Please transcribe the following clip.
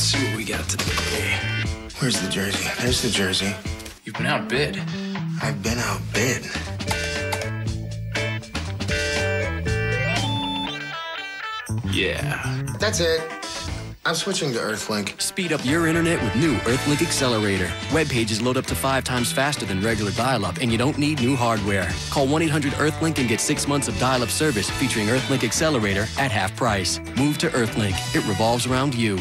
Let's see what we got today. Where's the jersey? There's the jersey. You've been outbid. I've been outbid. Yeah. That's it. I'm switching to Earthlink. Speed up your internet with new Earthlink Accelerator. Web pages load up to five times faster than regular dial-up, and you don't need new hardware. Call 1-800-EARTHLINK and get six months of dial-up service featuring Earthlink Accelerator at half price. Move to Earthlink. It revolves around you.